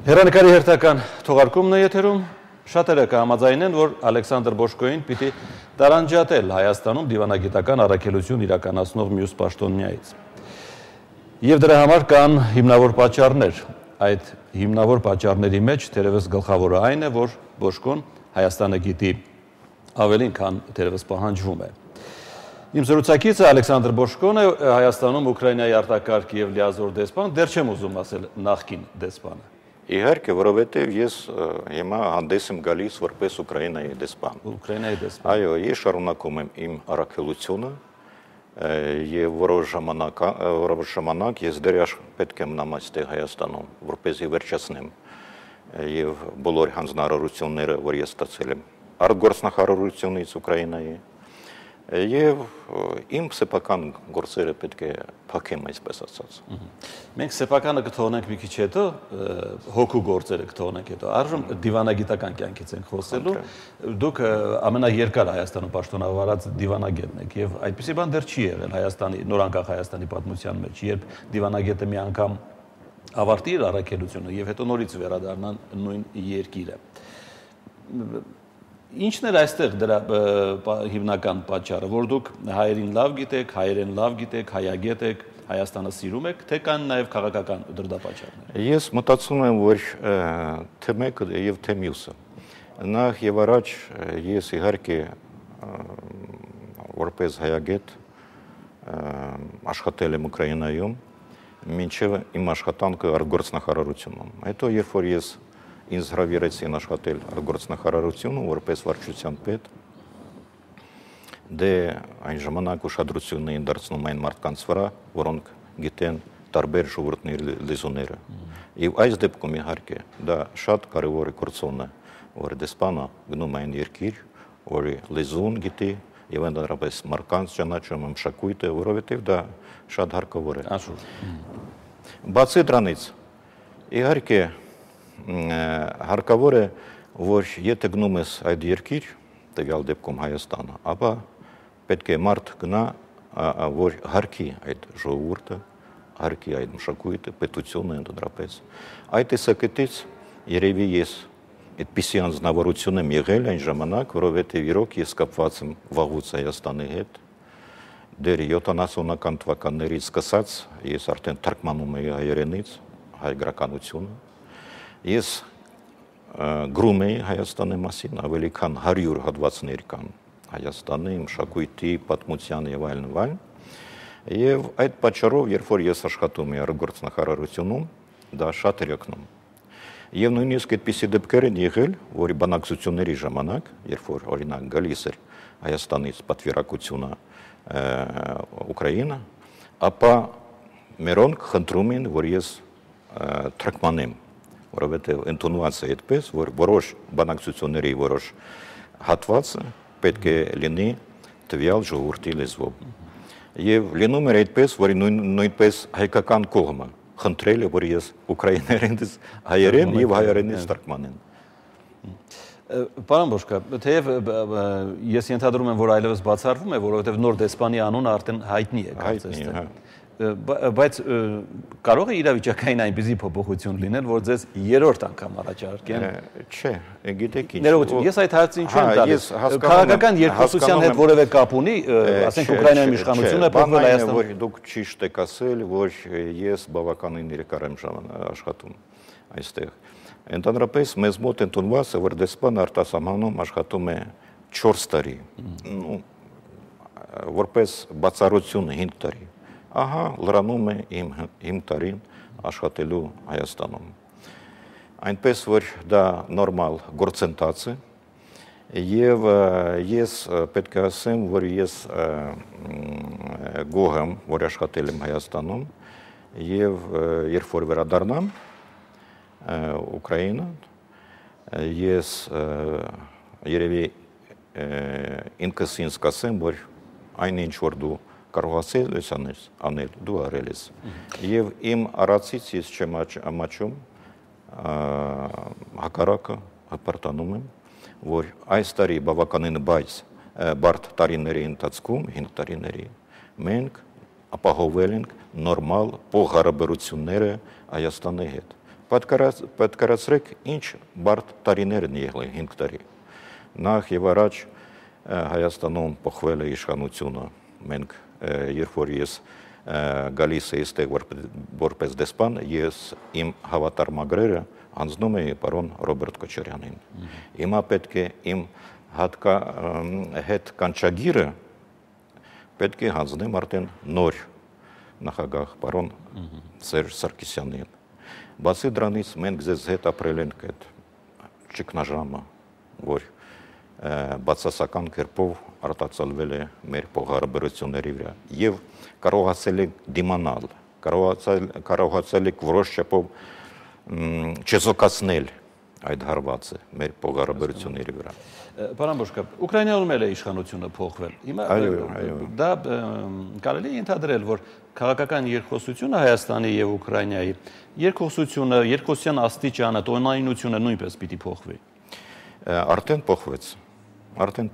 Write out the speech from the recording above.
Հերանեկարի հերթական թողարկումն է եթերում։ Շատերը կհամաձայնեն, որ Ալեքսանդր Բոշկոին պիտի տարանջատել Հայաստանում դիվանագիտական առաքելություն իրականացնող մյուս պաշտոնյայից։ Եվ դրա համար կան հիմնավոր պատճառներ։ Այդ հիմնավոր պատճառների մեջ թերևս գլխավորը այն է, որ Բոշկոն Հայաստանը գիտի ավելին, քան թերևս պահանջվում է։ Իմ զրուցակիցը Ալեքսանդր Բոշկոն է Հայաստանում Ուկրաինայի արտակարգ եւ լիազոր դեսպան, դեռ չեմ ուզում ասել նախքին դեսպանը։ Իհարկե, որովհետև ես հիմա հանդես եմ գալիս որպես Ուկրաինայի դեսպան։ Ուկրաինայի դեսպան։ Այո, ես շարունակում եմ իմ առաքելությունը եւ որոշ ժամանակ որոշ ժամանակ ես դեռ պետք է մնամ այստեղ Հայաստանում, որպեսզի վերջացնեմ եւ բոլոր հանձնարարությունները, որ ես ստացել եմ արտգործնախարարությունից Ուկրաինայի եւ իմ սեփական գործերը պետք է փակեմ այսպես ասած։ Մենք սեփականը կթողնենք մի քիչ հետո, հոգու գործերը կթողնենք հետո։ Առժամ դիվանագիտական կյանքից ենք խոսելու։ Դուք ամենաերկար Հայաստանում պաշտոնավարած դիվանագետն եք եւ այդպեսի բան դեռ չի եղել Հայաստանի նորանկախ Հայաստանի պատմության մեջ, երբ դիվանագետը մի անգամ ավարտի իր առաքելությունը եւ հետո նորից վերադառնան նույն երկիրը Ինչն էր այստեղ դրա հիմնական պատճառը, որ դուք հայերին լավ գիտեք, հայերեն լավ գիտեք, հայագետ եք, Հայաստանը սիրում եք, թե կան նաև քաղաքական դրդապատճառներ։ Ես մտածում եմ, որ թե մեկը եւ թե մյուսը։ Նախ եւ առաջ ես իհարկե որպես հայագետ աշխատել եմ Ուկրաինայում, մինչև իմ աշխատանքը արտգործնախարարությունում։ Հետո երբ որ ես ինձ հրավիրեցին աշխատել արտգործնախարարությունում որպես վարչության պետ դե այն ժամանակ ուշադրությունն էին դարձնում այն մարդկանց վրա, որոնք գիտեն տարբեր ժողովրդների լեզուները։ Եվ այս դեպքում իհարկե դա շատ կարևոր է գործոնը, որ դեսպանը գնում այն երկիր, որի լեզուն գիտի եւ ընդհանրապես մարդկանց ճանաչում մշակույթը, որովհետեւ դա շատ հարկավոր է։ Բացի դրանից իհարկե հարկավոր է, որ եթե գնում ես այդ երկիր, տվյալ դեպքում Հայաստանը, ապա պետք է մարդ գնա, որ հարկի այդ ժողովուրդը, հարկի այդ մշակույթը, պետությունը ընդհանրապես։ Այդ տեսակետից երևի ես այդպիսի անձնավորություն եմ եղել այն ժամանակ, որովհետև իրոք ես կապված եմ վաղուց Հայաստանի հետ։ Դեր 70-ական թվականներից սկսած ես արդեն թարգմանում եի հայերենից հայ գրականությունը Ես գրում էի Հայաստանի մասին ավելի քան 100 հատվածներ կան Հայաստանի մշակույթի, պատմության եւ այլն այլն։ Եվ այդ պատճառով, երբ որ ես աշխատում եմ առգործնախարարությունում, դա շատ էր եկնում։ Եվ նույնիսկ այդպիսի դեպքեր են եղել, որի բանակցությունների ժամանակ, երբ որ օրինակ գալիս էր Հայաստանից պատվիրակությունը Ուկրաինա, ապա մերոնք խնդրում են, որ ես թրկմանեմ որովհետև ընդունված է այդպես, որ որոշ բանակցությունների որոշ հատվածը պետք է լինի տվյալ ժողովրդի լեզվով։ Եվ լինում էր այդպես, որ նույն, նույնպես հայկական կողմը խնդրել է, որ ես ուկրաիներենից հայերեն եւ հայերենից թարգմանեմ։ Պարոն Բոշկա, թեև ես ենթադրում եմ, որ այլևս բացառվում է, որովհետև նոր դեսպանի անունը արդեն հայտնի է, կարծես թե։ Հայտնի, հա բայց կարող է իրավիճակային այնպեսի փոփոխություն լինել, որ ձեզ երրորդ անգամ առաջարկեն։ Չէ, գիտեք ինչ։ Ներողություն, ես այդ հարցին չեմ տալիս։ Քաղաքական երկխոսության հետ որևէ կապ ունի, ասենք Ուկրաինայի իշխանությունը փոխվել Հայաստան։ Որ դուք ճիշտ եք ասել, որ ես բավականին երկար եմ աշխատում այստեղ։ Ընդհանրապես մեզ մոտ ընդունված է, որ դեսպան արտասահմանում աշխատում է 4 տարի։ Ну, որպես բացառություն 5 տարի ահա լրանում է իմ իմ տարին աշխատելու Հայաստանում։ Այնպես որ դա նորմալ գործընթաց է եւ ես պետք է ասեմ, որ ես գոհ եմ, որ աշխատել եմ Հայաստանում եւ երբ որ վերադառնամ Ուկրաինա ես երևի ինքս ինձ կասեմ, որ այնինչ որ դու կարողացել ես անել, անել, դու արել ես։ Եվ իմ արածից ես չեմ ամաչում հակառակը հպարտանում եմ, որ այս տարի բավականին բայց բարդ տարիների ընթացքում, 5 տարիների, մենք ապահովել ենք նորմալ փոխհարաբերությունները Հայաստանի հետ։ պատկերացրեք ինչ բարդ տարիներ են եղել 5 տարի։ Նախ եւ առաջ Հայաստանում փոխվել է իշխանությունը։ Մենք երբ որ ես գալիս էի ստեղ որպես դեսպան, ես իմ հավատարմագրերը անձնում էի պարոն Ռոբերտ Կոչարյանին։ Հիմա պետք է իմ հատկա հետ կանչագիրը պետք է հանձնեմ արդեն նոր նախագահ պարոն Սերժ Սարգսյանին։ Բացի դրանից մենք ձեզ հետ ապրել ենք այդ ճգնաժամը, որ բացասական կերպով արտացոլվել է մեր փոխհարաբերությունների վրա եւ կարողացել եք դիմանալ, կարողացել կարողացել եք որոշ չափով չեզոքացնել այդ հարվածը մեր փոխհարաբերությունների վրա։ Պարոն Բոշկա, Ուկրաինայում էլ է իշխանությունը փոխվել։ Հիմա դա կարելի է ենթադրել, որ քաղաքական երկխոսությունը Հայաստանի եւ Ուկրաինայի երկխոսությունը, երկխոսության աստիճանը, տոնայնությունը նույնպես պիտի փոխվի։ Արդեն փոխվեց արդեն